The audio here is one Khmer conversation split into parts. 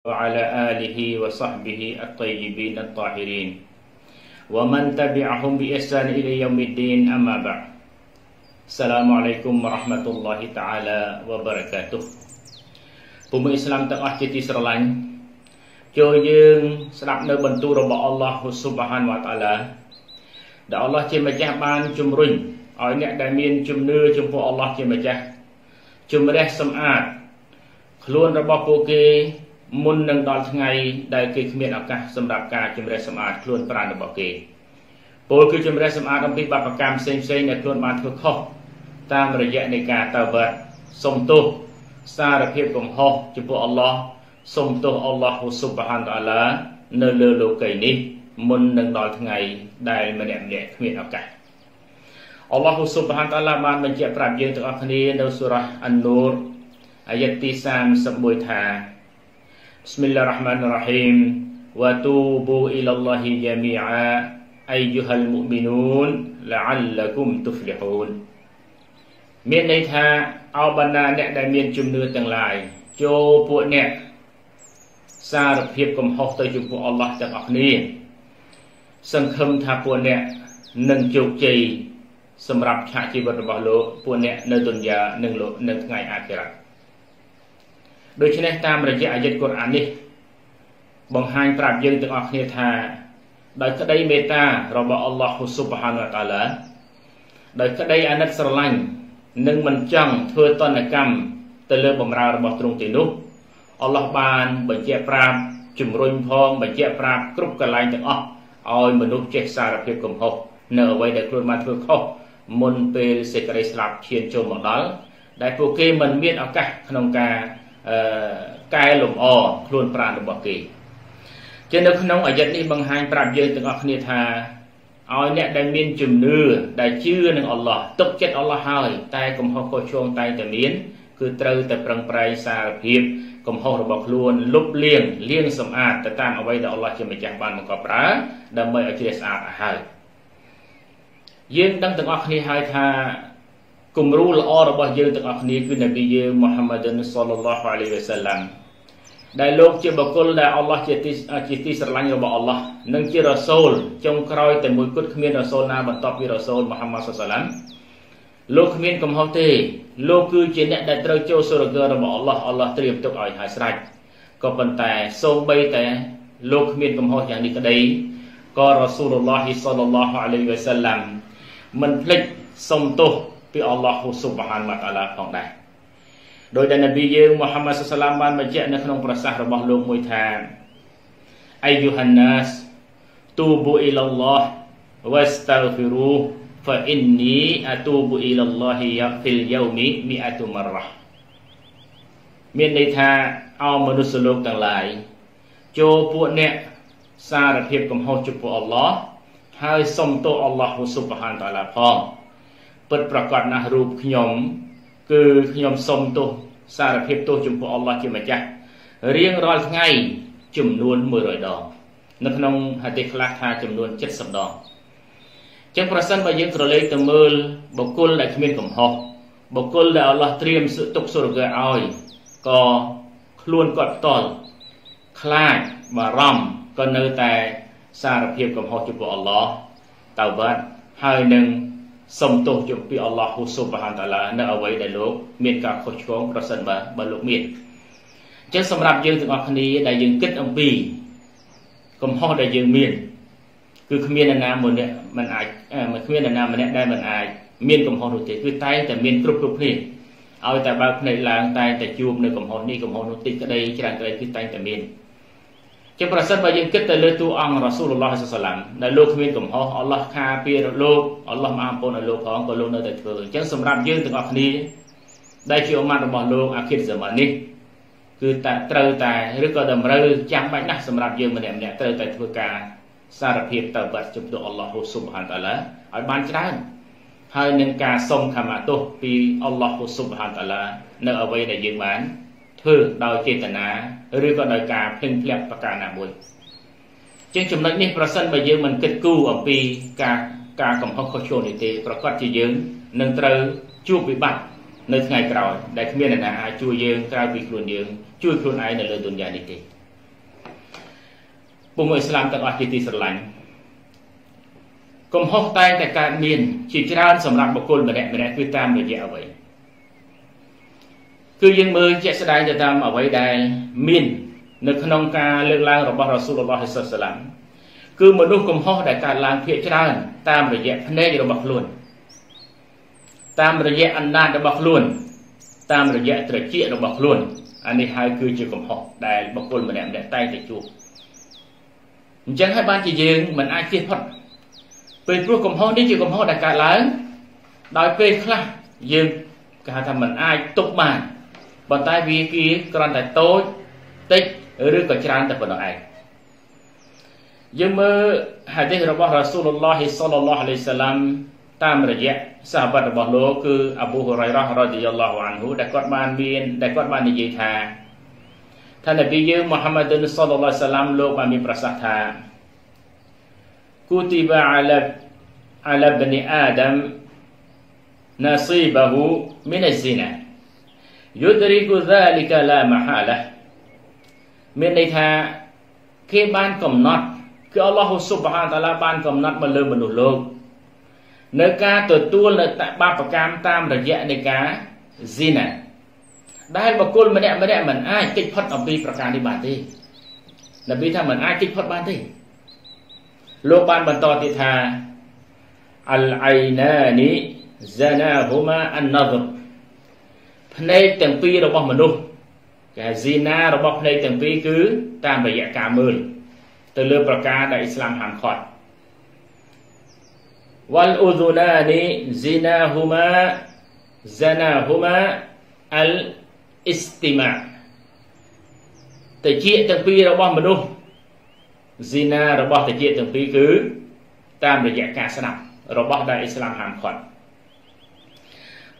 وعلى آله وصحبه الطيبين الطاهرين ومن تبعهم بإحسان إلى يوم الدين أما بعد السلام عليكم ورحمة الله تعالى وبركاته ពុំអ៊ីស្លាមទាំងអស់ជាទីស្រឡាញ់ចូលយើងស្ដាប់នៅបន្ទូលរបស់អល់ឡោះស៊ុបហានវតាឡាដែលអល់ឡោះជាម្ចាស់បានជំរុញឲ្យអ្នកដែលមានជំនឿចំពោះអល់ឡោះជាម្ចាស់ជំរះសម្អាតខ្លួនរបស់ពួកគេ មុននឹងដល់ថ្ងៃដែលគេគ្មានឱកាសសម្រាប់ការជំរះសម្អាតខ្លួនប្រាណរបស់គេពលគឺជំរះសម្អាតអំពីបាបកម្មផ្សេងផ្សេងដែលខ្លួនបានធ្វើខុសតាមរយៈនៃការតើបាត់សុំទោសសារភាពកំហុសចំពោះអល់ឡោះសុំទោសអល់ឡោះស៊ុបហានតាឡានៅលើលោកីនេះមុននឹងដល់ថ្ងៃដែលម្នាក់ម្នាក់គ្មានឱកាសអល់ឡោះស៊ុបហានតាឡាបានបញ្ជាក់ប្រាប់យើងទាំងអស់គ្នានៅសូរ៉ាអាននូរអាយ៉ាទី31ថា Bismillahirrahmanirrahim wa tubu ilallahi jami'a ayyuhal mu'minun la'allakum tuflihun មានន័យថាអោបណ្ណាអ្នកដែលមានជំនឿទាំងឡាយចូលពួកអ្នកសារភាពកំហុសទៅចំពោះអល់ឡោះទាំងអស់គ្នាសង្ឃឹមថាពួកអ្នកនឹងជោគជ័យសម្រាប់ឆាកជីវិតរបស់លោកពួកអ្នកនៅទុនយ៉ានិងលោកនៅថ្ងៃអាខិរ៉ា ដូច្នេះតាមរយៈអាយិតកូរ៉ាននេះបង្ហាញប្រាប់យើងទាំងអស់គ្នាថាដោយក្តីមេត្តារបស់អល់ឡោះស៊ុបហានវតាឡាដោយក្តីអាណិតស្រឡាញ់និងមិនចង់ធ្វើតនកម្មទៅលើបំរើរបស់ទ្រង់ទីនោះអល់ឡោះបានបញ្ជាក់ប្រាប់ជំរុញផងបញ្ជាក់ប្រាប់គ្រប់កន្លែងទាំងអស់ឲ្យមនុស្សចេះសារភាពកំហុសនៅអ្វីដែលខ្លួនបានធ្វើខុសមុនពេលសេចក្តីស្លាប់ឈានចូលមកដល់ដែលពួកគេមិនមានឱកាសក្នុងការអឺ កែលម្អខ្លួនប្រាណរបស់គេជានៅក្នុងអាយិតនេះបង្ហាញប្រាប់យើងទាំងអស់គ្នាថាឲ្យអ្នកដែលមានជំនឿដែលជឿនឹងអល់ឡោះទុកចិត្តអល់ឡោះហើយ តែកំហុសខុសឆ្គងតែតែមាន គឺត្រូវតែប្រឹងប្រែងសារភាពកំហុសរបស់ខ្លួនលុបលាងលាងសម្អាតទៅតាមអ្វីដែលអល់ឡោះជាម្ចាស់បានបង្កប់ប្រើដើម្បីឲ្យជ្រះស្អាតឲ្យហើយយើងដឹងទាំងអស់គ្នាហើយថា គំរូល្អរបស់យើងទាំងអស់គ្នាគឺនប៊ីយើងមូហាម៉ាឌិនសល្លឡោះអាឡៃហ៊ីវ៉ាសាឡាំដែលលោកជាបុគ្គលដែលអល់ឡោះជាទីជាទីស្រឡាញ់របស់អល់ឡោះនិងជារ៉ាសូលចុងក្រោយតែមួយគត់គ្មានរ៉ាសូលណាបន្ទាប់ពីរ៉ាសូលមូហាម៉ាត់សាឡាំលោកគ្មានកំហុសទេលោកគឺជាអ្នកដែលត្រូវចូលសុរហ្គរបស់អល់ឡោះអល់ឡោះត្រៀមទុកឲ្យហើយស្រេចក៏ប៉ុន្តែសូម្បីតែលោកគ្មានកំហុសយ៉ាងនេះក្តីក៏រ៉ាស៊ូលឡោះសល្លឡោះអាឡៃហ៊ីវ៉ាសាឡាំមិនភ្លេចសុំទោស ពីអល់ឡោះស៊ុបហានវតាឡាផងដែរដោយដែលនប៊ីយើងមូហាម៉ាត់សុសឡាមបានបញ្ជាក់នៅក្នុងប្រសាសន៍របស់លោកមួយថាអៃយូហានណាសទូប៊ូអ៊ីឡឡោះវ៉ាស្តាហ្វីរូហ្វាអ៊ីននីអាទូប៊ូអ៊ីឡឡោះយ៉ាហ្វីលយោមីមីអាតុមរ៉ាមានន័យថាអោមនុស្សលោកទាំងឡាយចូលពួកអ្នកសារភាពកំហុសចំពោះអល់ឡោះហើយសុំទោសអល់ឡោះស៊ុបហានតាឡាផង ពិតប្រកបណាស់រូបខ្ញុំ គឺខ្ញុំសុំទោសសារភាពទោសចំពោះអល់ឡោះជាម្ចាស់រៀងរាល់ថ្ងៃចំនួន100ដងនៅក្នុងហាឌីសខ្លះថាចំនួន70ដងចឹងប្រសិនបើយើងក្រឡេកទៅមើលបុគ្គលដែលគ្មានកំហុសបុគ្គលដែលអល់ឡោះត្រៀមទុកសុរហ្គឲ្យក៏ខ្លួនគាត់ផ្ទាល់ខ្លាចបារម្ភក៏នៅតែសារភាពកំហុសចំពោះអល់ឡោះតើបាទហើយនឹង សុំទោសចំពោះអល់ឡោះហ៊ូស៊ុបហានតាឡានៅអ្វីដែលលោកមានការខុសឆ្គងប្រសិនបើបើលោកមានអញ្ចឹងសម្រាប់យើងទាំងអស់គ្នាដែលយើងគិតអំពីកំហុសដែលយើងមានគឺគ្មាននរណាម្នាក់មិនអាចមិនគ្មាននរណាម្នាក់ដែលមិនអាចមានកំហុសនោះទេគឺតែងតែមានគ្រប់គ្រប់គ្នាឲ្យតែបើកភ្នែកឡើងតែងតែជួបនៅកំហុសនេះកំហុសនោះតិចក្តីច្រើនក្តីគឺតែងតែមាន ជាប្រសិនបើយើងគិតទៅលើតួអង្គរ៉ាស៊ូលឡោះសាឡាំដែលលោកគ្មានកំហុសអល់ឡោះខាពីលោកអល់ឡោះមកអពូនឲ្យលោកផងក៏លោកនៅតែធ្វើអញ្ចឹងសម្រាប់យើងទាំងអស់គ្នាដែលជាអមតរបស់លោកអាខិរសាម៉ានេះគឺតែត្រូវតែឬក៏តម្រូវចាំបាច់ណាស់សម្រាប់យើងម្នាក់ម្នាក់ត្រូវតែធ្វើការសារភាពតើបាត់ជំទោអល់ឡោះស៊ុបហានតាឡាឲ្យបានច្រើនហើយនឹងការសុំខមាទោសពីអល់ឡោះស៊ុបហានតាឡានៅអ្វីដែលយើងបាន ធ្វើដោយចេតនាឬក៏ដោយការភ្លេងភ្លាក់ប្រការណាមួយជាងចំណុចនេះប្រសិនបើយើងមិនគិតគូរអំពីការការកំហុសខុសឆ្គងនេះទេប្រកាសជាយើងនឹងត្រូវជួបវិបត្តិនៅថ្ងៃក្រោយដែលគ្មានអ្នកណាអាចជួយយើងក្រៅពីខ្លួនយើងជួយខ្លួនឯងនៅលើទុនយ៉ានេះទេពុំអ៊ីស្លាមទាំងអស់ជាទីស្រឡាញ់កំហុសតែតែកើតមានជាច្រើនសម្រាប់បុគ្គលម្នាក់ម្នាក់គឺតាមរយៈអ្វី គឺយើងមើលជាក់ស្ដែងទៅតាមអ្វីដែលមាននៅក្នុងការលើកឡើងរបស់រ៉ាស៊ូលឡោះហ៊ីសសាឡាំគឺមនុស្សកំហុសដែលកើតឡើងភាគច្រើនតាមរយៈភ្នែករបស់ខ្លួន តាមរយៈអណ្ដាតរបស់ខ្លួន តាមរយៈត្រចៀករបស់ខ្លួនអានេះហើយគឺជាកំហុសដែលបុគ្គលម្នាក់ម្នាក់តែងតែជួបអញ្ចឹងហើយបានជាយើងមិនអាចជៀសផុតពេលព្រោះកំហុសនេះជាកំហុសដែលកើតឡើងដោយពេលខ្លះយើងគេហៅថាមិនអាចទប់បាន ប៉ុន្តែវាគឺគ្រាន់តែតូចតិចឬក៏ច្រើនតែប៉ុណ្ណោះឯងយើងមើលហាឌីសរបស់រ៉ាស៊ូលឡោះសល្លឡោះអាឡៃសាឡាំតាមរយៈសាហបរបស់លោកគឺអាប៊ូហ៊ុរ៉ៃរ៉ារ៉ាឌីយ៉ាឡោះអានហ៊ូដែលគាត់បានមានដែលគាត់បាននិយាយថាថានប៊ីយើងមូហាម៉ាឌុនសល្លឡោះសាឡាំលោកបានមានប្រសាសន៍ថាគូទីបាអាឡាអាឡាបនីអាដាម យុទ្ធរីកូសាលីកាឡាមហាឡាមានន័យថាគេបានកំណត់គឺអល់ឡោះស៊ុបហានតាឡាបានកំណត់មកលើមនុស្សលោកនៅការទទួលនៅតបាបកម្មតាមរយៈនៃការស៊ីណាដែលបុគ្គលម្នាក់ម្នាក់មិនអាចគេចផុតអំពីប្រការនេះបានទេនប៊ីថាមិនអាចគេចផុតបានទេលោកបានបន្តទៀតថាអលអៃណានីហ្សាណាហ៊ូម៉ាអានណាហ្រ ភ្នែកទាំងពីររបស់មនុស្សគេហៅ zina របស់ភ្នែកទាំងពីរគឺតាមរយៈការមើលទៅលើប្រការដែលអ៊ីស្លាមហាមឃាត់ wal udhunani zinahuma zanahuma al istima' តិចទាំងពីររបស់មនុស្ស zina របស់តិចទាំងពីរគឺតាមរយៈការស្ដាប់របស់ដែលអ៊ីស្លាមហាមឃាត់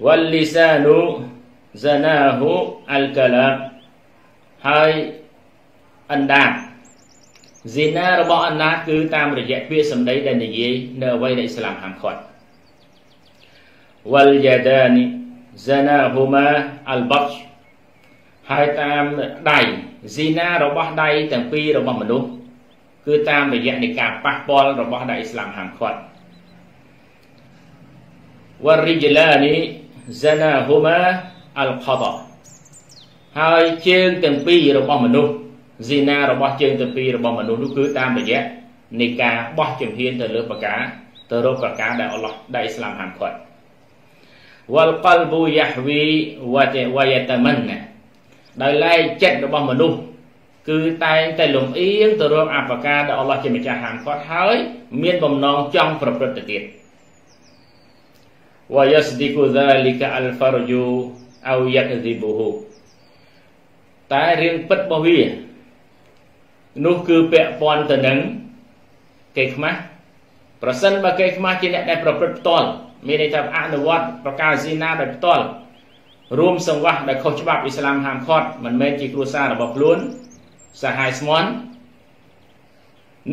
واللسان zanahu al kalam ហើយអណ្ដាតហ្ស៊ីណារបស់អណ្ដាតគឺតាមរយៈពាក្យសម្ដីដែលនិយាយនៅអ្វីដែលឥស្លាមហាមឃាត់ wal yadani zanahuma al batsh ហើយតាមដៃហ្ស៊ីណារបស់ដៃទាំងពីររបស់មនុស្សគឺតាមរយៈនៃការប៉ះពាល់របស់ដែលឥស្លាមហាមឃាត់ wal rijlani zanahuma al-qada ហើយជើងទាំងពីររបស់មនុស្ស zina របស់ជើងទាំងពីររបស់មនុស្សនោះគឺតាមរយៈនៃការបោះជំហានទៅលើប្រការទៅរកប្រការដែលអល់ឡោះដែលអ៊ីស្លាមហាមឃាត់ wal qalbu yahwi wa yatamanna ដោយឡែកចិត្តរបស់មនុស្សគឺតែងតែលំអៀងទៅរកអបការដែលអល់ឡោះជាម្ចាស់ហាមឃាត់ហើយមានបំណងចង់ប្រព្រឹត្តទៅទៀត ويصدق ذلك الفرج អវយៈទីបុហុតែរឿងពិតរបស់វានោះគឺពាក់ព័ន្ធទៅនឹងគេខ្មាស់ប្រសិនបើគេខ្មាស់ជាអ្នកដែលប្រព្រឹត្តផ្ទាល់មានន័យថាអនុវត្តប្រកាសស៊ីណាដោយផ្ទាល់រួមសង្វាស់ដែលខុសច្បាប់អ៊ីស្លាមហាមឃាត់មិនមែនជាគ្រួសាររបស់ខ្លួនសាហាយស្មន់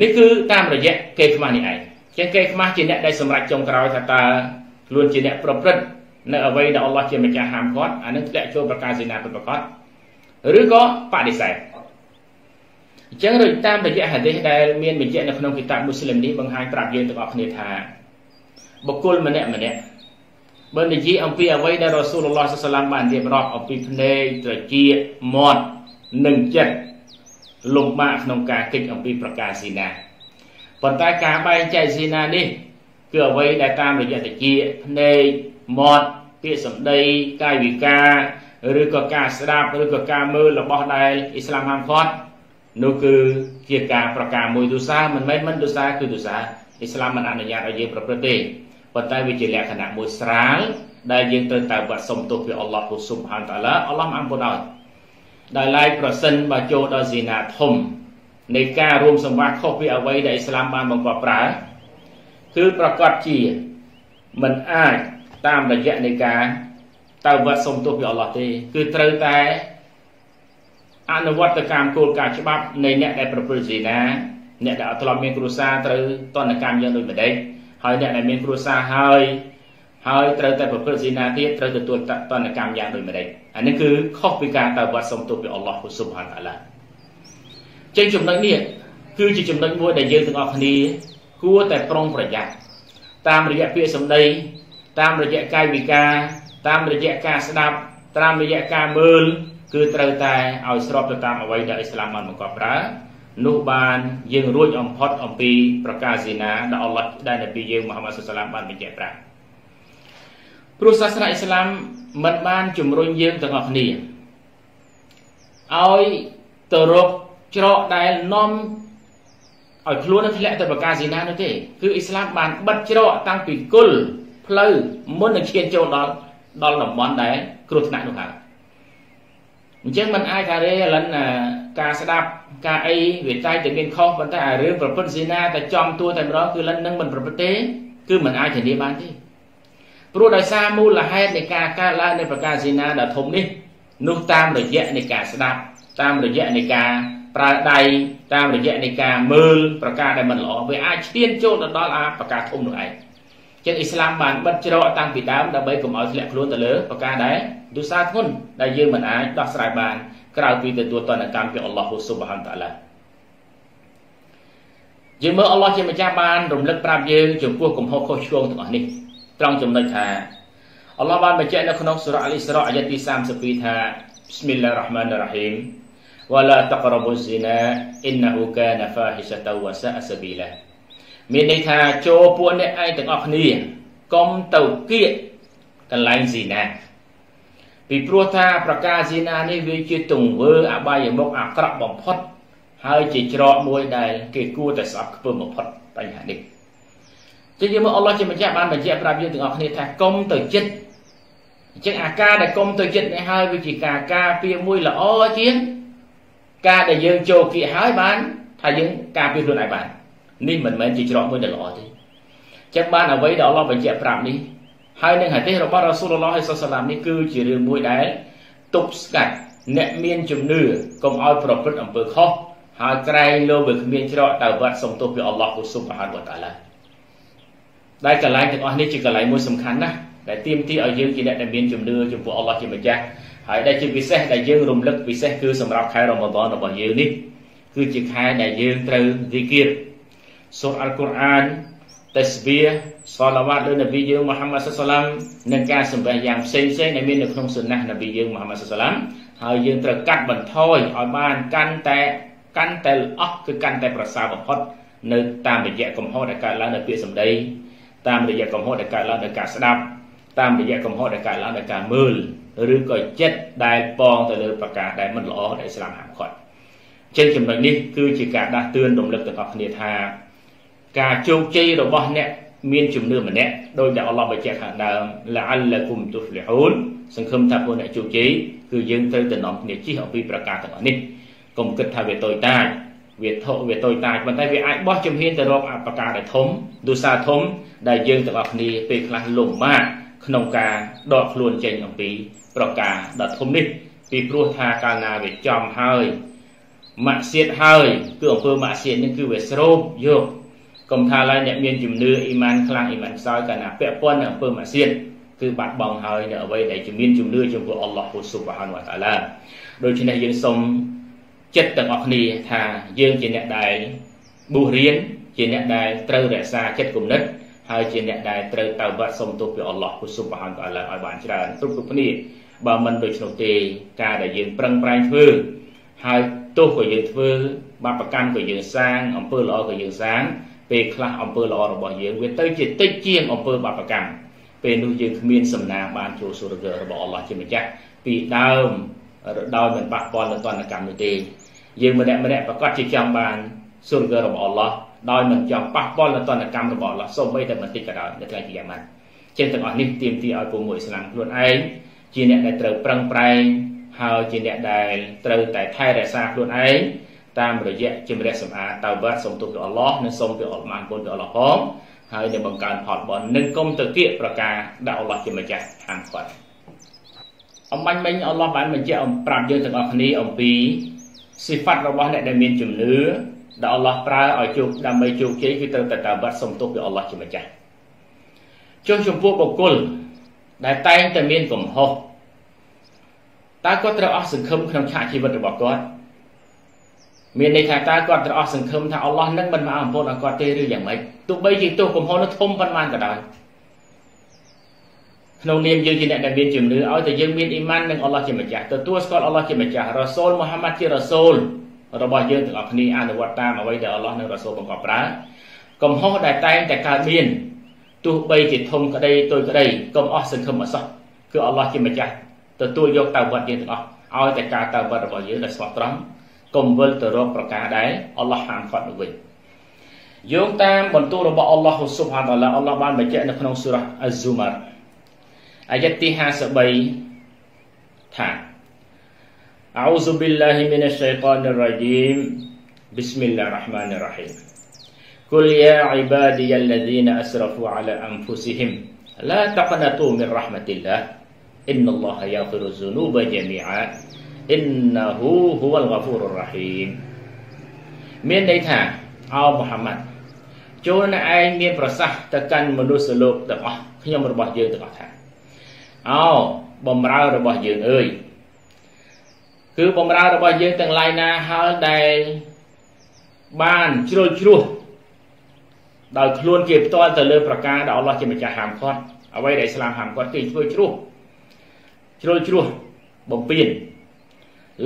នេះគឺតាមរយៈគេខ្មាស់នេះឯងចឹងគេខ្មាស់ជាអ្នកដែលសម្រេចចុងក្រោយថាតើខ្លួនជាអ្នកប្រព្រឹត្ត នៅអ្វីដែលអល់ឡោះជាម្ចាស់ហាមឃាត់អានឹងធ្លាក់ចូលប្រការសេនាពិតប្រាកដឬក៏បដិសេធអញ្ចឹងដូចតាមរយៈហាឌីសដែលមានបញ្ជាក់នៅក្នុងគីតាបមូស្លីមនេះបង្ហាញប្រាប់យើងទាំងអស់គ្នាថាបុគ្គលម្នាក់ម្នាក់បើនិយាយអំពីអ្វីដែលរ៉ាស៊ូលឡោះសាឡាមបានរៀបរាប់អំពីភ្នែកត្រចៀកមាត់និងចិត្តលំបាកក្នុងការគិតអំពីប្រការស៊ីណាប៉ុន្តែការបែងចែកស៊ីណានេះគឺអ្វីដែលតាមរយៈតិចភ្នែក មាត់ពាក្យសម្ដីកាយវិការឬក៏ការស្ដាប់ឬក៏ការមើលរបស់ដែលអ៊ីស្លាមហាមឃាត់នោះគឺជាការប្រកាសមួយទុសាមិនមែនមិនទុសាគឺទុសាអ៊ីស្លាមមិនអនុញ្ញាតឲ្យយើងប្រព្រឹត្តទេប៉ុន្តែវាជាលក្ខណៈមួយស្រាលដែលយើងត្រូវតែបាត់សុំទោសពីអល់ឡោះស៊ុបហានតាឡាអល់ឡោះអង្ពុនឲ្យដោយឡែកប្រសិនបើចូលដល់ស៊ីណាធំនៃការរួមសម្វាស់ខុសពីអ្វីដែលអ៊ីស្លាមបានបង្កប់ប្រើគឺប្រកាសជាមិនអាច តាមរយៈនៃការតើវត្តសុំទោសពីអល់ឡោះទេ គឺត្រូវតែអនុវត្តកម្មគោលការណ៍ច្បាប់នៃអ្នកដែលប្រព្រឹត្តសេនាអ្នកដែលអត់ធ្លាប់មានគ្រួសារត្រូវតនកម្មយ៉ាងដូចម្ដេចហើយអ្នកដែលមានគ្រួសារហើយហើយត្រូវតែប្រព្រឹត្តសេនាទៀតត្រូវទទួលតនកម្មយ៉ាងដូចម្ដេចអានេះគឺខុសពីការតើវត្តសុំទោសពីអល់ឡោះស៊ុបហានតាឡាចេញចំណុចនេះគឺជាចំណុចមួយដែលយើងទាំងអស់គ្នាគួរតែប្រុងប្រយ័ត្នតាមរយៈពាក្យសម្ដី តាមរយៈកាយវិការតាមរយៈការស្ដាប់តាមរយៈការមើល គឺត្រូវតែឲ្យស្របទៅតាមអ្វីដែលអ៊ីស្លាមបានបង្គាប់ប្រើនោះបានយើងរួចអំផុតអំពីប្រការស៊ីណាដែលអល់ឡោះដែលនប៊ីយើងមូហាម៉ាត់សុសឡាមបានបញ្ជាក់ប្រាប់ព្រោះសាសនាអ៊ីស្លាមមិនបានជំរុញយើងទាំងអស់គ្នាឲ្យទៅរកច្រកដែលនាំឲ្យខ្លួននឹងធ្លាក់ទៅប្រការស៊ីណានោះទេ គឺអ៊ីស្លាមបានបិទច្រកតាំងពីគុល ផ្លូវមុននឹងឈានចូលដល់ដល់តំបន់ដែលគ្រោះថ្នាក់នោះហើយអញ្ចឹងมันអាចថារេលិនការស្ដាប់ការអីវាតែតែមានខុសប៉ុន្តែអារឿងប្រពន្ធស៊ីណាតែចំតួតែម្ដងគឺលិននឹងមិនប្រព្រឹត្តទេគឺมันអាចធានាបានទេព្រោះដោយសារមូលហេតុនៃការកើតឡើងនៃប្រការស៊ីណាដ៏ធំនេះនោះតាមរយៈនៃការស្ដាប់តាមរយៈនៃការប្រើដៃតាមរយៈនៃការមើលប្រការដែលមិនល្អវាអាចឈានចូលទៅដល់អាប្រការធំនោះឯង ចឹងអ៊ីស្លាមបានបិទច្រកតាំងពីដើមដើម្បីកុំឲ្យធ្លាក់ខ្លួនទៅលើប្រការដែលទុសាធ្ងន់ដែលយើងមិនអាចដោះស្រាយបានក្រៅពីទទួលតនកម្មពីអល់ឡោះស៊ុបហានតាឡាយើងមើលអល់ឡោះជាម្ចាស់បានរំលឹកប្រាប់យើងចំពោះកំហុសខុសឆ្គងទាំងអស់នេះត្រង់ចំណុចថាអល់ឡោះបានបញ្ជាក់នៅក្នុងសូរ៉ាអលីស្រ៉ាអាយ៉ាទី32ថាប៊ីស្មិលឡារ៉ាហ្មានរ៉ាហ៊ីម ولا تقربوا الزنا انه كان فاحشه وساء سبيلا មានន័យថាចូលពួកអ្នកឯងទាំងអស់គ្នាកុំទៅគៀកកន្លែងស៊ីណាពីព្រោះថាប្រការស៊ីណានេះវាជាទង្វើអបាយមុខអាក្រក់បំផុត ហើយជាច្រកមួយដែលគេគួរតែស្អប់ខ្ពើមបំផុតបញ្ហានេះចឹងយើងមើលអល់ឡោះជាម្ចាស់បានបញ្ជាក់ប្រាប់យើងទាំងអស់គ្នាថាកុំទៅចិត្តអញ្ចឹងអាការដែលកុំទៅចិត្តនេះហើយវាជាការការពារមួយល្អជាងការដែលយើងចូលគៀកហើយបានថាយើងការពារខ្លួនឯងបាន នេះមិនមែនជាច្រកមួយដែលល្អទេចឹងបានអ្វីដែលអល់ឡោះបញ្ជាក់ប្រាប់នេះហើយនឹងហាឌីសរបស់រ៉ាស៊ូលឡោះសុសឡាមនេះគឺជារឿងមួយដែលទប់ស្កាត់អ្នកមានជំនឿកុំឲ្យប្រព្រឹត្តអំពើខុសហើយក្រែងលោវាគ្មានច្រកទៅវត្តសំទោសពីអល់ឡោះស៊ុបហានវតាឡាដែលកន្លែងទាំងអស់នេះជាកន្លែងមួយសំខាន់ណាស់ដែលទាមទារឲ្យយើងជាអ្នកដែលមានជំនឿចំពោះអល់ឡោះជាម្ចាស់ហើយដែលជាពិសេសដែលយើងរំលឹកពិសេសគឺសម្រាប់ខែរ៉ម៉ាដនរបស់យើងនេះគឺជាខែដែលយើងត្រូវទីគៀរ សូរអល់កុរអានតេស្បៀសាឡាវ៉ាតលើនប៊ីយើងមូហាម៉ាត់សាឡាមនិងការសម្ដែងយ៉ាងផ្សេងផ្សេងដែលមាននៅក្នុងសុណានប៊ីយើងមូហាម៉ាត់សាឡាមហើយយើងត្រូវកាត់បន្ថយឲ្យបានកាន់តែកាន់តែអស់គឺកាន់តែប្រសើរបំផុតនៅតាមរយៈកំហុសដែលកើតឡើងនៅពាក្យសម្ដីតាមរយៈកំហុសដែលកើតឡើងដោយការស្ដាប់តាមរយៈកំហុសដែលកើតឡើងដោយការមើលឬក៏ចិត្តដែលប៉ងទៅលើប្រការដែលមិនល្អដែលស្លាប់ហាមឃាត់ចឹងចំណុចនេះគឺជាការដាស់តឿនរំលឹកទាំងអស់គ្នាថា ការជោគជ័យរបស់អ្នកមានជំនឿម្នាក់ដោយដែលអល់ឡោះបញ្ជាក់ខាងដើមឡាអលគុំទុហ្លីហ៊ូនសង្ឃឹមថាពួកអ្នកជោគជ័យគឺយើងត្រូវទៅនាំគ្នាជិះអំពីប្រការទាំងអស់នេះកុំគិតថាវាតូចតាចវាធវាតូចតាចប៉ុន្តែវាអាចបោះជំហានទៅរកអបការដែលធំទុសាធំដែលយើងទាំងអស់គ្នាពេលខ្លះលំបាកក្នុងការដកខ្លួនចេញអំពីប្រការដ៏ធំនេះពីព្រោះថាកាលណាវាចំហើយម៉ាក់សៀតហើយគឺអំពើម៉ាក់សៀតនេះគឺវាស្រូបយក កុំថាឡើយអ្នកមានជំនឿអ៊ីម៉ានខ្លាំងអ៊ីម៉ានខ្សោយកាលណាពាក់ព័ន្ធនឹងអំពើម៉ាក់សៀតគឺបាត់បង់ហើយនៅអ្វីដែលជាមានជំនឿចំពោះអល់ឡោះស៊ុបហានវតាឡាដូច្នេះយើងសូមចិត្តទាំងអស់គ្នាថាយើងជាអ្នកដែលបួសរៀនជាអ្នកដែលត្រូវរក្សាចិត្តគំនិតហើយជាអ្នកដែលត្រូវតើវត្តសុំទោសពីអល់ឡោះស៊ុបហានវតាឡាឲ្យបានច្រើនគ្រប់គ្រប់គ្នាបើមិនដូច្នោះទេការដែលយើងប្រឹងប្រែងធ្វើហើយទោសក៏យើងធ្វើបាបកម្មក៏យើងសាងអំពើល្អក៏យើងសាង ពេលខ្លះអំពើល្អរបស់យើងវាទៅជាតិចជាងអំពើបាបកម្មពេលនោះយើងគ្មានសំណាងបានចូលសុរគរបស់អល់ឡោះជាម្ចាស់ពីដើមដោយមិនប៉ះពាល់នឹងតនកម្មនោះទេយើងម្នាក់ម្នាក់ប្រកាសជាចង់បានសុរគរបស់អល់ឡោះដោយមិនចង់ប៉ះពាល់នឹងតនកម្មរបស់អល់ឡោះសូម្បីតែបន្តិចក៏ដោយនៅថ្ងៃទីយ៉ាម៉ាត់ចឹងទាំងអស់នេះទាមទារឲ្យពុំមួយឥស្លាមខ្លួនឯងជាអ្នកដែលត្រូវប្រឹងប្រែងហើយជាអ្នកដែលត្រូវតែថែរក្សាខ្លួនឯង តាមរយៈជំរះសម្អាតតៅបាត់សូមទូលទៅអល់ឡោះនិងសូមទៅអល់ម៉ានគុណទៅអល់ឡោះផងហើយនឹងបង្កើនផលបុណ្យនិងគុំទៅគៀកប្រការដាក់អល់ឡោះជាម្ចាស់ខាងគាត់អំបញ្ញមិញអល់ឡោះបានបញ្ជាក់អំប្រាប់យើងទាំងអស់គ្នាអំពីសិហ្វាត់របស់អ្នកដែលមានជំនឿដែលអល់ឡោះប្រើឲ្យជោគដើម្បីជោគជ័យគឺត្រូវតែតៅបាត់សូមទូលទៅអល់ឡោះជាម្ចាស់ចុះចំពោះបុគ្គលដែលតែងតែមានកំហុសតើគាត់ត្រូវអស់សង្ឃឹមក្នុងឆាកជីវិតរបស់គាត់ មានន័យថាតើគាត់ត្រូវអស់សង្ឃឹមថាអល់ឡោះនឹងមិនមកអំពូនឲ្យគាត់ទេឬយ៉ាងម៉េចទោះបីជាទោសកំហុសនោះធំប៉ុន្មានក៏ដោយក្នុងនាមយើងជាអ្នកដែលមានជំនឿឲ្យតែយើងមានអ៊ីម៉ាននឹងអល់ឡោះជាម្ចាស់ទទួលស្គាល់អល់ឡោះជាម្ចាស់រ៉ាសូលមូហាម៉ាត់ជារ៉ាសូលរបស់យើងទាំងអស់គ្នាអនុវត្តតាមអ្វីដែលអល់ឡោះនិងរ៉ាសូលបង្កប់ប្រើកំហុសដែលតែងតែកើតមានទោះបីជាធំក្តីតូចក្តីកុំអស់សង្ឃឹមអសោះគឺអល់ឡោះជាម្ចាស់ទទួលយកតើវត្តយើងទាំងអស់ឲ្យតែការតើវត្តរបស់យើងដែលស្មោះត្រង់ កុំវិលទៅរកប្រការដែលអល់ឡោះហាមឃាត់នោះវិញយោងតាមបន្ទូលរបស់អល់ឡោះស៊ុបហានតាឡាអល់ឡោះបានបញ្ជាក់នៅក្នុងសូរ៉ាអាហ្ស៊ូម៉ារអាយ៉ាត់ទី53ថា أعوذ بالله من الشيطان الرجيم بسم الله الرحمن الرحيم قل يا عبادي الذين أسرفوا على أنفسهم لا تقنطوا من رحمة الله إن الله يغفر الذنوب جميعا អ៊ីនណាហ៊ូហ៊ូវលហ្គាហ្វូររ៉ាហ៊ីមមានន័យថាអោមូហាម៉ាត់ចូលណែឯងមានប្រសាសន៍ទៅកាន់មនុស្សលោកទាំងអស់ខ្ញុំរបស់យើងទាំងអស់ថាអោបំរើរបស់យើងអើយគឺបំរើរបស់យើងទាំងឡាយណាហើយដែលបានជ្រុលជ្រោះដោយខ្លួនគេផ្ទាល់ទៅលើប្រការដែលអល់ឡោះជាម្ចាស់ហាមឃាត់អ្វីដែលឥស្លាមហាមឃាត់គេធ្វើជ្រោះជ្រុលជ្រោះបំពេញ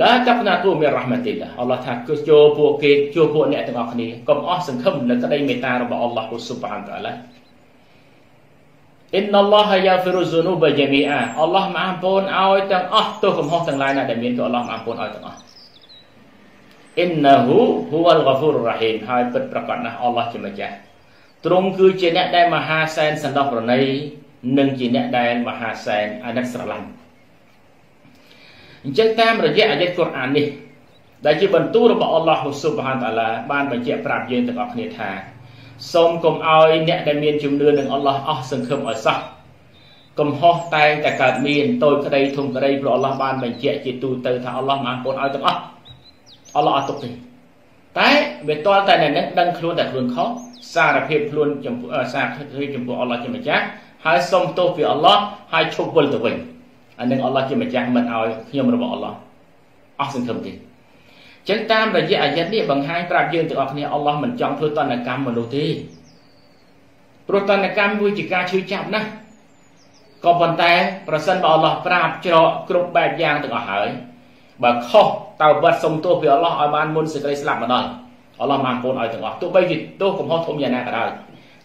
ឡាតាក់ណាទូមានរ៉ាហ្មាទីឡាអល់ឡោះថាគឺចូលពួកគេចូលពួកអ្នកទាំងអស់គ្នាកុំអស់សង្ឃឹមនៅក្តីមេត្តារបស់អល់ឡោះស៊ុបហានតាឡាអ៊ីនអល់ឡោះយ៉ាហ្វីរុស៊ូនូបជាមីអាអល់ឡោះមកអម្ពូនឲ្យទាំងអស់ទោសកំហុសទាំងឡាយណាដែលមានគឺអល់ឡោះមកអម្ពូនឲ្យទាំងអស់អ៊ីនណាហ៊ូហ៊ូអលហ្កាហ្វូររ៉ាហ៊ីមហើយពិតប្រកបណាស់អល់ឡោះជាម្ចាស់ទ្រង់គឺជាអ្នកដែលមហាសែនសន្តោសប្រណីនិងជាអ្នកដែលមហាសែនអាណិតស្រឡាញ់ អញ្ចឹងតាមរយៈអាយ័តកុរអាននេះដែលជាបន្ទូលរបស់អល់ឡោះស៊ុបហានតាឡាបានបញ្ជាក់ប្រាប់យើងទាំងអស់គ្នាថាសូមកុំឲ្យអ្នកដែលមានជំនឿនឹងអល់ឡោះអស់សង្ឃឹមឲ្យសោះកំហុសតែងតែកើតមានតូចក្តីធំក្តីព្រោះអល់ឡោះបានបញ្ជាក់ជាទូទៅថាអល់ឡោះមកអរគុណឲ្យទាំងអស់អល់ឡោះអត់ទុកទេតែវាតល់តែនៅនឹងដឹងខ្លួនតែខ្លួនខុសសារភាពខ្លួនចំពោះសារភាពចំពោះអល់ឡោះជាម្ចាស់ហើយសុំទោសពីអល់ឡោះហើយឈប់វិលទៅវិញ អានឹងអល់ឡោះជាម្ចាស់មិនឲ្យខ្ញុំរបស់អល់ឡោះអស់សង្ឃឹមទេចឹងតាមរយៈអាយ័តនេះបង្ហាញប្រាប់យើងទាំងអស់គ្នាអល់ឡោះមិនចង់ធ្វើតនកម្មមនុស្សទេព្រោះតនកម្មវាជាការឈឺចាប់ណាស់ក៏ប៉ុន្តែប្រសិនបើអល់ឡោះប្រាប់ច្រកគ្រប់បែបយ៉ាងទាំងអស់ហើយបើខុសតើវត្តសុំទោសពីអល់ឡោះឲ្យបានមុនសេចក្តីស្លាប់មកដល់អល់ឡោះបានពូនឲ្យទាំងអស់ទោះបីជាទោសកំហុសធំយ៉ាងណាក៏ដោយ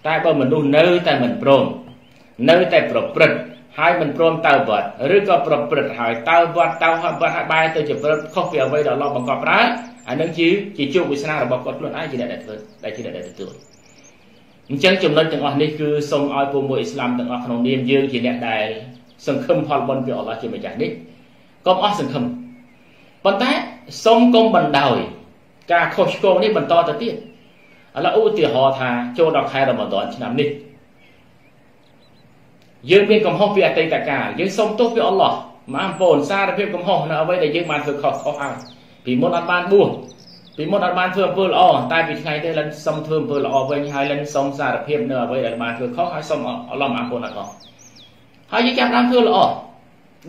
តែបើមនុស្សនៅតែមិនព្រមនៅតែប្រព្រឹត្ត ហើយមិនព្រមតើវត្តឬក៏ប្រព្រឹត្តហើយតើវត្តតើវត្តហើយបែរទៅជាប្រព្រឹត្តខុសពីអ្វីដែលអល់ឡោះបង្កប់ប្រើអានឹងជាជាជោគវាសនារបស់គាត់ខ្លួនឯងជាអ្នកដែលធ្វើដែលជាអ្នកដែលទទួលអញ្ចឹងចំណុចទាំងអស់នេះគឺសូមឲ្យពួកមួយអ៊ីស្លាមទាំងអស់ក្នុងនាមយើងជាអ្នកដែលសង្ឃឹមផលបុណ្យពីអល់ឡោះជាម្ចាស់នេះកុំអស់សង្ឃឹមប៉ុន្តែសូមកុំបណ្ដោយ ការខុសឆ្គងនេះបន្តទៅទៀតឥឡូវឧទាហរណ៍ថាចូលដល់ខែរ៉ម៉ាដនឆ្នាំនេះ យើងមានកំហុសពីអតីតកាលយើងសុំទោសពីអល់ឡោះមកអំពូនសារភាពកំហុសនៅអ្វីដែលយើងបានធ្វើខុសខុសហើយពីមុនអត់បានបួសពីមុនអត់បានធ្វើអំពើល្អតែពីថ្ងៃនេះលិនសុំធ្វើអំពើល្អវិញហើយលិនសុំសារភាពនៅអ្វីដែលបានធ្វើខុសហើយសុំអល់ឡោះមកអំពូនអត់ខុសហើយយើងចាប់បានធ្វើល្អ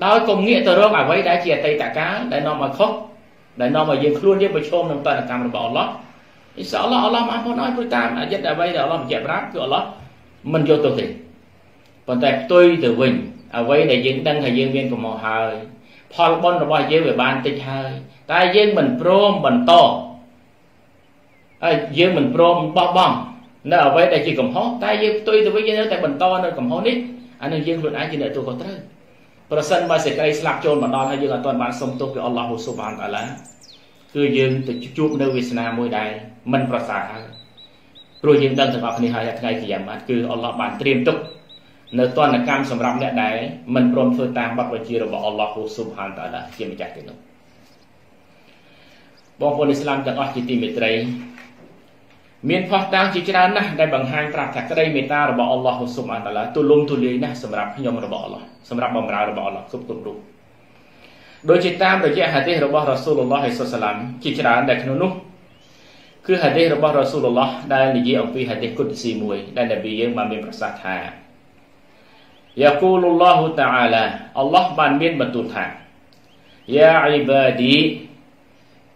ដោយកុំងាកទៅរកអ្វីដែលជាអតីតកាលដែលនាំឲ្យខុសដែលនាំឲ្យយើងខ្លួនយើងប្រឈមនឹងតនកម្មរបស់អល់ឡោះអ៊ីសាអល់ឡោះអល់ឡោះមកអំពូនឲ្យព្រោះតាមអាយិតអ្វីដែលអល់ឡោះបញ្ជាក់ប្រាប់គឺអល់ឡោះមិនយកទោសទេ ប៉ុន្តែផ្ទុយទៅវិញអ្វីដែលយើងដឹងថាយើងមានកំហុសហើយផលបុណ្យរបស់យើងវាបានតិចហើយតែយើងមិនព្រមបន្តហើយយើងមិនព្រមបោះបង់នៅអ្វីដែលជាកំហុសតែយើងផ្ទុយទៅវិញយើងនៅតែបន្តនៅកំហុសនេះអានឹងយើងខ្លួនឯងជាអ្នកទូខុសត្រូវប្រសិនបើសេចក្តីស្លាប់ចូលមកដល់ហើយយើងអត់ទាន់បានសុំទោសពីអល់ឡោះស៊ុបហានតាឡាគឺយើងទៅជួបនៅវាសនាមួយដែលមិនប្រសើរហើយព្រោះយើងដឹងទាំងអស់គ្នាហើយថាថ្ងៃគីយ៉ាម៉ាត់គឺអល់ឡោះបានត្រៀមទុក នៅតនកម្មសម្រាប់អ្នកដែលមិនព្រមធ្វើតាមបទបញ្ជារបស់អល់ឡោះស៊ុបហានតាឡាជាម្ចាស់ទេនោះបងប្អូនអ៊ីស្លាមទាំងអស់ជាទីមេត្រីមានផុសតាងជាច្រើនណាស់ដែលបង្ហាញប្រាប់ថាក្តីមេត្តារបស់អល់ឡោះស៊ុបហានតាឡាទូលំទូលាយណាស់សម្រាប់ខ្ញុំរបស់អល់ឡោះសម្រាប់បម្រើរបស់អល់ឡោះគ្រប់គ្រប់រូបដូចជាតាមរយៈហាឌីសរបស់រ៉ាស៊ូលឡោះហៃសុសឡាមជាច្រើនដែលក្នុងនោះគឺហាឌីសរបស់រ៉ាស៊ូលឡោះដែលនិយាយអំពីហាឌីសគុតស៊ីមួយដែលនប៊ីយើងបានមានប្រសាសន៍ថា យ៉ាគូលឡោះតាអាឡាអល់ឡោះបានមានបន្ទូលថាយ៉ាអ៊ីបាឌី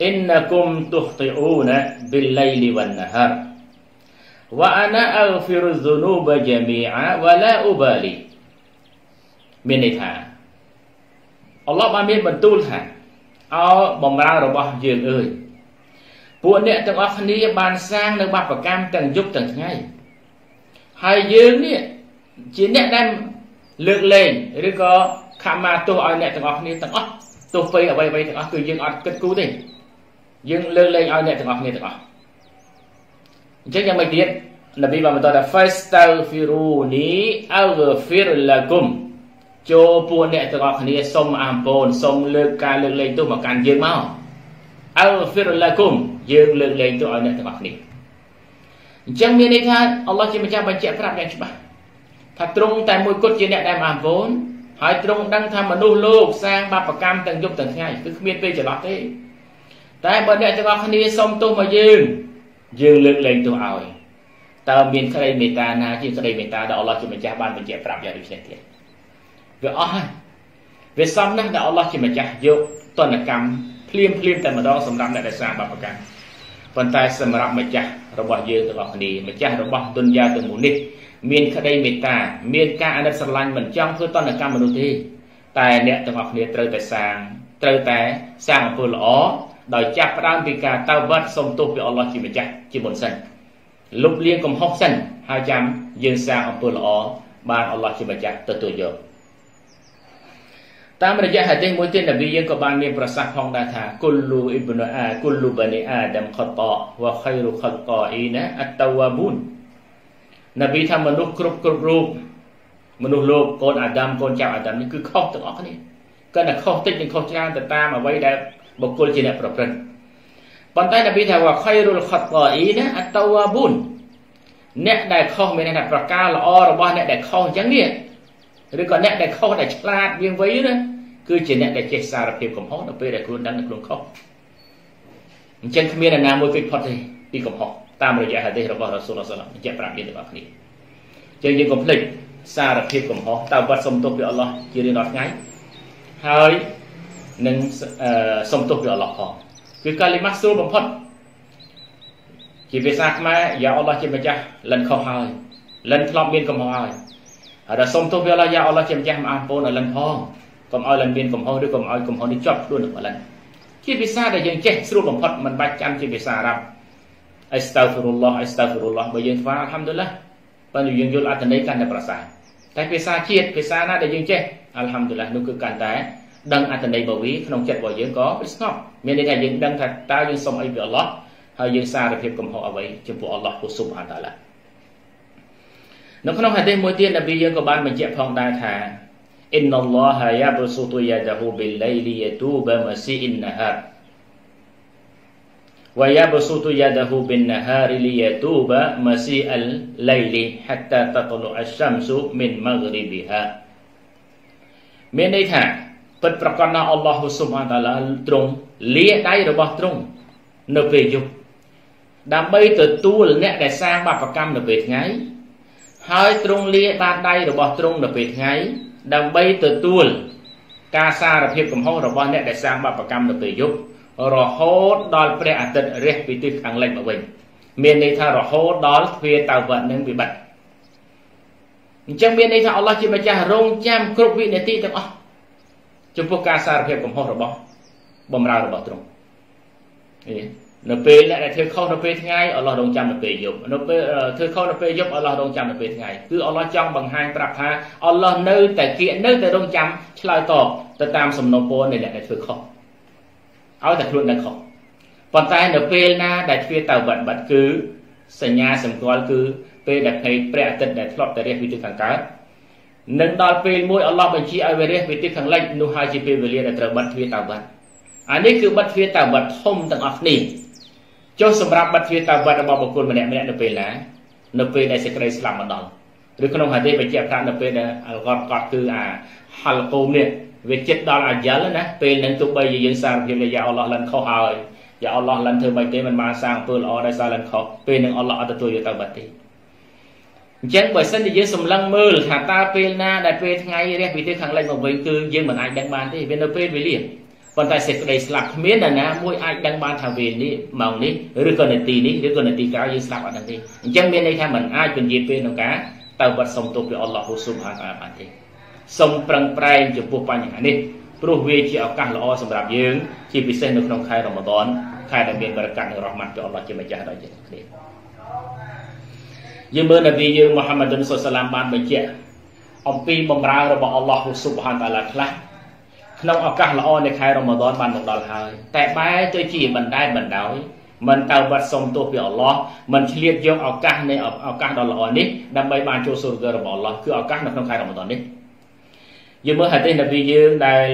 innakum tuhti'una bil laili wan nahar wa ana aghfiru dhunuba jami'a wa la ubali មានន័យថាអល់ឡោះបានមានបន្ទូលថាអោបំរើរបស់យើងអើយពួកអ្នកទាំងអស់គ្នាបានសាងនៅបាបកម្មទាំងយប់ទាំងថ្ងៃហើយយើងនេះជាអ្នកដែល លើកលែងឬក៏ខមាទោសឲ្យអ្នកទាំងអស់គ្នាទាំងអស់ទោះពេលអ្វីៗទាំងអស់គឺយើងអត់គិតគូរទេយើងលើកលែងឲ្យអ្នកទាំងអស់គ្នាទាំងអស់អញ្ចឹងយ៉ាងម៉េចទៀតនប៊ីបានបន្តថា fastaghfiruni aghfir lakum ចូលពួកអ្នកទាំងអស់គ្នាសុំអរគុណសុំលើកការលើកលែងទោសមកកាន់យើងមក aghfir lakum យើងលើកលែងទោសឲ្យអ្នកទាំងអស់គ្នាអញ្ចឹងមានន័យថាអល់ឡោះជាម្ចាស់បញ្ជាក់ប្រាប់យ៉ាងច្បាស់ ថាទ្រង់តែមួយគត់ជាអ្នកដែលមហាពូនហើយទ្រង់ដឹងថាមនុស្សលោកសាងបាបកម្មទាំងយប់ទាំងថ្ងៃគឺគ្មានពេលចន្លោះទេតែបើអ្នកទាំងអស់គ្នាសុំទោសមកយើងយើងលើកលែងទោសឲ្យតើមានក្តីមេត្តាណាជាក្តីមេត្តាដែលអល់ឡោះជាម្ចាស់បានបញ្ជាក់ប្រាប់យ៉ាងដូចនេះទៀតវាអស់ហើយវាសំណាស់ដែលអល់ឡោះជាម្ចាស់យកតនកម្មភ្លាមភ្លាមតែម្ដងសម្រាប់អ្នកដែលសាងបាបកម្ម ប៉ុន្តែសម្រាប់ម្ចាស់របស់យើងទាំងអស់គ្នាម្ចាស់របស់ទុនយ៉ាទាំងមូលនេះមានក្តីមេត្តាមានការអាណិតស្រឡាញ់មិនចង់ធ្វើតនកម្មមនុស្សទេតែអ្នកទាំងអស់គ្នាត្រូវតែសាងត្រូវតែសាងអំពើល្អដោយចាប់ផ្ដើមពីការតើវត្តសុំទោសពីអល់ឡោះជាម្ចាស់ជាមុនសិនលុបលាងកំហុសសិនហើយចាំយើងសាងអំពើល្អបានអល់ឡោះជាម្ចាស់ទទួលយក តាមរយៈហាឌីសមួយទៀតនប៊ីយើងក៏បានមានប្រសាសន៍ផងដែរថាគុលលូអ៊ីបនូអាគុលលូបានីអាដាមខតវ៉ាខៃរុខតអ៊ីណាអតវ៉ាប៊ូននប៊ីថាមនុស្សគ្រប់គ្រប់រូបមនុស្សលោកកូនអាដាមកូនចៅអាដាមនេះគឺខុសទាំងអស់គ្នាគិតតែខុសតិចនិងខុសច្រើនទៅតាមអ្វីដែលបុគ្គលជាអ្នកប្រព្រឹត្តប៉ុន្តែនប៊ីថាវ៉ាខៃរុលខតអ៊ីណាអតវ៉ាប៊ូនអ្នកដែលខុសមានន័យថាប្រការល្អរបស់អ្នកដែលខុសអញ្ចឹងនេះឬក៏អ្នកដែលខុសដែលឆ្លាតវាងវៃណា គឺជាអ្នកដែលចេះសារភាពកំហុសនៅពេលដែលខ្លួនដឹងខ្លួនខុសអញ្ចឹងគ្មានអ្នកណាមួយគេផុតទេពីកំហុសតាមរយៈហាឌីសរបស់រ៉ាស៊ូលឡោះបញ្ជាក់ប្រាប់យើងទាំងអស់គ្នាអញ្ចឹងយើងកុំភ្លេចសារភាពកំហុសតើវត្តសុំទោសពីអល់ឡោះជារៀងរាល់ថ្ងៃហើយនឹងសុំទោសពីអល់ឡោះផងគឺកាលីម៉ាស្រួលបំផុតជាភាសាខ្មែរយ៉ាអល់ឡោះជាម្ចាស់លិនខុសហើយលិនធ្លាប់មានកំហុសហើយហើយដល់សុំទោសពីអល់ឡោះយ៉ាអល់ឡោះជាម្ចាស់មកអរគុណដល់លិនផង កុំឲ្យលិនមានកំហុសឬកុំឲ្យកំហុសនេះជាប់ខ្លួននឹងលិនជាភាសាដែលយើងចេះស្រួលបំផុតមិនបាច់ចាំជាភាសាអារ៉ាប់អស្តាហ្វរុលឡោះអស្តាហ្វរុលឡោះបើយើងស្វាអល់ហាំឌុលឡាបើយើងយល់អត្ថន័យកាន់តែប្រសើរតែភាសាជាតិភាសាណាដែលយើងចេះអល់ហាំឌុលឡានោះគឺកាន់តែដឹងអត្ថន័យបវីក្នុងចិត្តរបស់យើងក៏វាស្ងប់មានន័យថាយើងដឹងថាតើយើងសុំអីពីអល់ឡោះហើយយើងសារភាពកំហុសអ្វីចំពោះអល់ឡោះហ៊ូស៊ុបហានតាឡានៅក្នុងហាឌីសមួយទៀតនប៊ីយើងក៏បានបញ្ជាក់ផងដែរថា Inna Allah yabsutu yadahu bil laili yatuba masi'in nahar wa yabsutu yadahu bin nahari liyatuba masi'al laili hatta tatlu asy-syamsu min maghribiha មានន័យថាពិតប្រកបណាអល់ឡោះស៊ុបហានតាឡាទ្រង់លាដៃរបស់ទ្រង់នៅពេលយប់ដើម្បីទទួលអ្នកដែលសាងបាបកម្មនៅពេលថ្ងៃហើយទ្រង់លាបានដៃរបស់ទ្រង់នៅពេលថ្ងៃ ដើម្បីទទួលការសារភាពកំហុសរបស់អ្នកដែលសាងបាបកម្មនៅពេលយប់រហូតដល់ព្រះអាទិត្យរះពីទិសខាងលិចមកវិញមានន័យថារហូតដល់ទ្វារតៅវត្តនឹងវិបត្តិអញ្ចឹងមានន័យថាអល់ឡោះជាម្ចាស់រងចាំគ្រប់វិនាទីទាំងអស់ចំពោះការសារភាពកំហុសរបស់បំរើរបស់ទ្រង់ នៅពេលអ្នកដែលធ្វើខុសនៅពេលថ្ងៃអល់ឡោះរងចាំនៅពេលយប់នៅពេលធ្វើខុសនៅពេលយប់អល់ឡោះរងចាំនៅពេលថ្ងៃគឺអល់ឡោះចង់បង្ហាញប្រាប់ថាអល់ឡោះនៅតែគៀកនៅតែរងចាំឆ្លើយតបទៅតាមសំណពរនៃអ្នកដែលធ្វើខុសឲ្យតែខ្លួនដឹងខុសប៉ុន្តែនៅពេលណាដែលទ្វារទៅវត្តបាត់គឺសញ្ញាសម្គាល់គឺពេលដែលភ័យព្រះអាទិត្យដែលធ្លាប់តែរះពីទិសខាងកើតនឹងដល់ពេលមួយអល់ឡោះបញ្ជាឲ្យវារះពីទិសខាងលិចនោះហើយជាពេលវេលាដែលត្រូវបាត់ទ្វារទៅវត្តអានេះគឺបាត់ទ្វារទៅវត្តធំទាំងអស់គ្នា ចុះសម្រាប់បទទ្វាតាវត្តរបស់បុគ្គលម្នាក់ម្នាក់នៅពេលណានៅពេលដែលសេចក្តីស្លាប់មកដល់ឬក្នុងហាឌីសបញ្ជាក់ថានៅពេលដែលអល់កតកតគឺអាហលកូមនេះវាចិត្តដល់អាយ៉លណាពេលនឹងទោះបីជាយើងសារភាពយ៉ាអល់ឡោះលិនខុសហើយយ៉ាអល់ឡោះលិនធ្វើមិនទេមិនបានសាងអំពើល្អដោយសារលិនខុសពេលនឹងអល់ឡោះអត់ទទួលយកទៅបាត់ទេអញ្ចឹងបើសិនជាយើងសម្លឹងមើលថាតើពេលណាដែលពេលថ្ងៃរះពីទិសខាងលិចមកវិញគឺយើងមិនអាចដឹងបានទេវានៅពេលវេលា ប៉ុន្តែសេចក្តីស្លាប់គ្មានអ្នកណាមួយអាចដឹងបានថាវេនេះម៉ោងនេះឬក៏នាទីនេះឬក៏នាទីក្រោយយើងស្លាប់អត់ដឹងទេអញ្ចឹងមានន័យថាมันអាចពន្យាពេលក្នុងការទៅវត្តសុំទោសពីអល់ឡោះស៊ុបហានតាឡាបានទេសូមប្រឹងប្រែងចំពោះបញ្ហានេះព្រោះវាជាឱកាសល្អសម្រាប់យើងជាពិសេសនៅក្នុងខែរ៉ម៉ាដនខែដែលមានបរិកាត់និងរ៉ហ្មាត់ពីអល់ឡោះជាម្ចាស់ដល់យើងគ្នាយើងមើលនប៊ីយើងមូហាម៉ាឌុនសុសឡាមបានបញ្ជាក់អំពីបំរើរបស់អល់ឡោះស៊ុបហានតាឡាខ្លះ ក្នុងឱកាសល្អនៃខែរ៉ម៉ាដនបានមកដល់ហើយតែបែរទៅជាបណ្ដែតបណ្ដោយមិនទៅវត្តសុំទោសពីអល់ឡោះមិនឆ្លៀតយកឱកាសនៃឱកាសដ៏ល្អនេះដើម្បីបានចូលសុរគរបស់អល់ឡោះគឺឱកាសនៅក្នុងខែរ៉ម៉ាដននេះយើងមើលហាឌីសនប៊ីយើងដែល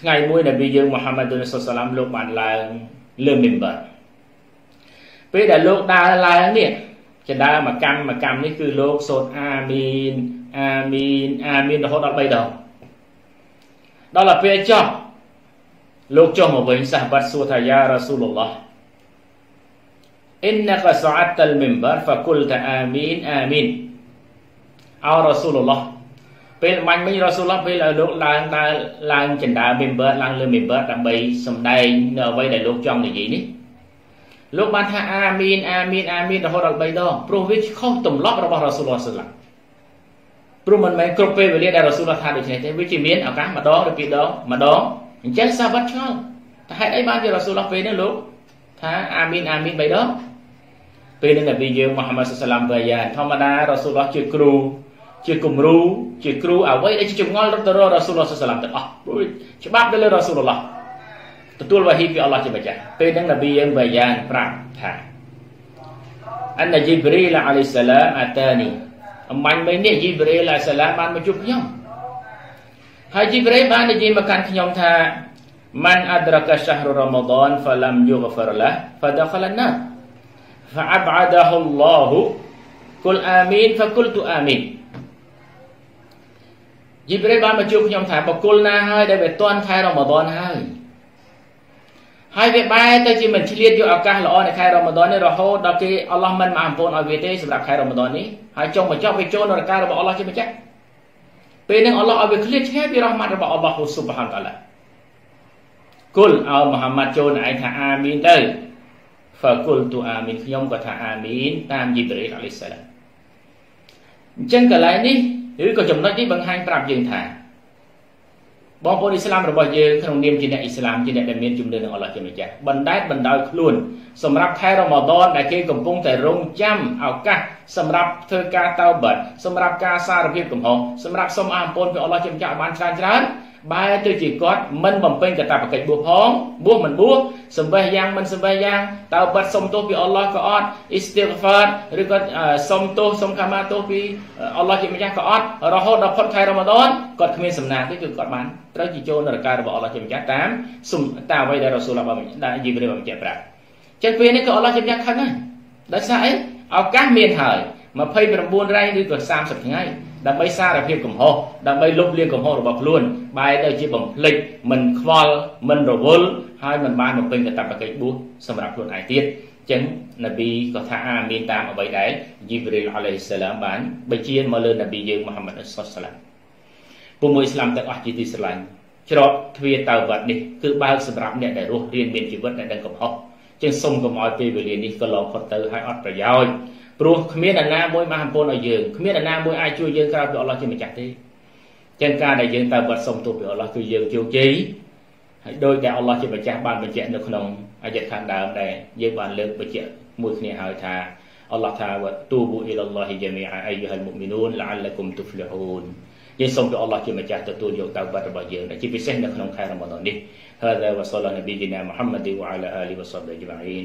ថ្ងៃមួយនប៊ីយើងមូហាម៉ាឌុលសុសឡាមលោកបានឡើងលើមីមបាពេលដែលលោកដើរឡើងនេះចដើរមកកម្មមកកម្មនេះគឺលោកសូត្រអាមីនអាមីនអាមីនរហូតដល់3ដង ដល់ទៅពេលចប់លោកចុះមកវិញសាហបាត់សួរថាយ៉ារ៉ាស៊ូលឡោះ إنك صعدت المنبر فقلت آمين آمين អោរ៉ាស៊ូលឡោះពេលបាញ់មិញរ៉ាស៊ូលឡោះពេលឲ្យលោកឡើងដើរឡើងចិនដើ member ឡើងលើ member ដើម្បីសម្ដែងនៅអ្វីដែលលោកចង់និយាយនេះលោកបានថាអាមីនអាមីនអាមីនរហូតដល់3ដងព្រោះវាខុសទម្លាប់របស់រ៉ាស៊ូលឡោះសាឡា ព្រោះមិនមែនគ្រប់ពេលវេលាដែលរ៉ាស៊ូលឡោះថាដូច្នេះទេវាជាមានឱកាសម្ដងឬពីរដងម្ដងអញ្ចឹងសាវ៉ាត់ឆ្ងល់តែហេតុអីបានជារ៉ាស៊ូលឡោះពេលនេះលោកថាអាមីនអាមីន3ដងពេលនេះនប៊ីយើងមូហាម៉ាត់សាឡាមវាយ៉ាធម្មតារ៉ាស៊ូលឡោះជាគ្រូជាគំរូជាគ្រូអ្វីដែលជាចងល់ទៅរករ៉ាស៊ូលឡោះសាឡាមទាំងអស់ព្រោះច្បាប់ទៅលើរ៉ាស៊ូលឡោះទទួលវ៉ាហ៊ីពីអល់ឡោះជាម្ចាស់ពេលហ្នឹងនប៊ីយើងវាយ៉ាប្រាប់ថាអនជីប្រីលអាឡៃសាឡាមអាតានី អំបញ្ញមិញនេះជីប្រេលអាសាឡាបានមកជួបខ្ញុំហើយជីប្រេបាននិយាយមកកាន់ខ្ញុំថា man adraka syahrul ramadan falam yughfar lah fadakhala an-nar fa'ab'adahu Allah kul amin fakultu amin ជីប្រេបានមកជួបខ្ញុំថាបកគលណាហើយដែលវាតន់ខែរ៉ម៉ាឌនហើយ ហើយវាបែរទៅជាមិនឆ្លៀតយកឱកាសល្អនៅខែរ៉ម៉ាដននេះរហូតដល់គេអល់ឡោះមិនមកអំពូនឲ្យវាទេសម្រាប់ខែរ៉ម៉ាដននេះហើយចុងបញ្ចប់វាចូលនៅរការបស់អល់ឡោះជាម្ចាស់ពេលហ្នឹងអល់ឡោះឲ្យវាឃ្លាតឆ្ងាយពីរ៉ហ្មាត់របស់អល់ឡោះស៊ុបហានតាឡាគុលឲ្យមូហាម៉ាត់ចូលឯងថាអាមីនទៅហ្វាគុលទូអាមីនខ្ញុំក៏ថាអាមីនតាមយីប្រេអាឡៃសាឡាមអញ្ចឹងកន្លែងនេះឬក៏ចំណុចនេះបង្ហាញប្រាប់យើងថា បងប្អូនអ៊ីស្លាមរបស់យើងក្នុងនាមជាអ្នកអ៊ីស្លាមជាអ្នកដែលមានជំនឿនឹងអល់ឡោះជាម្ចាស់បណ្ដែតបណ្ដោយខ្លួនសម្រាប់ខែរ៉ម៉ាដនដែលគេកំពុងតែរងចាំឱកាសសម្រាប់ធ្វើការតោបាត់សម្រាប់ការសារភាពកំហុសសម្រាប់សុំអរគុណពីអល់ឡោះជាម្ចាស់បានច្រើនច្រើន បែរទៅជាគាត់មិនបំពេញកាតព្វកិច្ចបួសផងបួសមិនបួសសំបេះយ៉ាងមិនសំបេះយ៉ាងតើបាត់សុំទោសពីអល់ឡោះក៏អត់អ៊ីស្ទីហ្វាតឬក៏សុំទោសសុំកាម៉ាទោសពីអល់ឡោះជាម្ចាស់ក៏អត់រហូតដល់ផុតខែរ៉ម៉ាដនគាត់គ្មានសំណាងទេគឺគាត់បានត្រូវជាចូលនៅរការបស់អល់ឡោះជាម្ចាស់តាមសុំតាមអ្វីដែលរ៉ាស៊ូលបានដែលយីប្រីបានបញ្ជាក់ប្រាប់ចឹងពេលនេះក៏អល់ឡោះជាម្ចាស់ខឹងហើយដោយសារអីឱកាសមានហើយ29រៃឬក៏30ថ្ងៃ ដើម្បីសារភាពកំហុសដើម្បីលុបលាងកំហុសរបស់ខ្លួនបែរទៅជាបំភ្លេចមិនខ្វល់មិនរវល់ហើយមិនបានបំពេញកាតព្វកិច្ចបួសសម្រាប់ខ្លួនឯងទៀតចឹងនប៊ីក៏ថាអាមានតាមអ្វីដែលយីប្រីលអាឡៃសាឡាមបានបញ្ជាមកលើនប៊ីយើងមូហាម៉ាត់អ៊ីសសាឡាមពុំមួយស្លាមទាំងអស់ជាទីស្រឡាញ់ច្រកទ្វារតៅវត្តនេះគឺបើកសម្រាប់អ្នកដែលរស់រៀនមានជីវិតដែលដឹងកំហុសចឹងសូមកុំឲ្យពេលវេលានេះក៏ឡងផុតទៅហើយអត់ប្រយោជន៍ ព្រោះគ្មានអាណាមួយបានអំពូនឲ្យយើងគ្មានអាណាមួយអាចជួយយើងក្រោយពីអល់ឡោះជាម្ចាស់ទេចឹងការដែលយើងតើបាត់សុំទោសពីអល់ឡោះគឺយើងជោគជ័យហើយដោយដែលអល់ឡោះជាម្ចាស់បានបញ្ជាក់នៅក្នុងអាយៈខាងដើមដែរយើងបានលើកបញ្ជាក់មួយគ្នាហើយថាអល់ឡោះថាវទូប៊ូអ៊ីឡាឡោះជាមីអាអាយូហាល់មុមីនូនឡាឡាគុំទូហ្វ្លីហ៊ូនយើងសូមពីអល់ឡោះជាម្ចាស់ទទួលយកតើបាត់របស់យើងដែលជាពិសេសនៅក្នុងខែរ៉ម៉ាដននេះហើយវ៉ាសលឡានប៊ីជីណាមូហាម៉ាឌីវ៉ាអាឡាអាលីវ៉ាសាប៊ីអ៊ីជីម៉ាអ៊ីន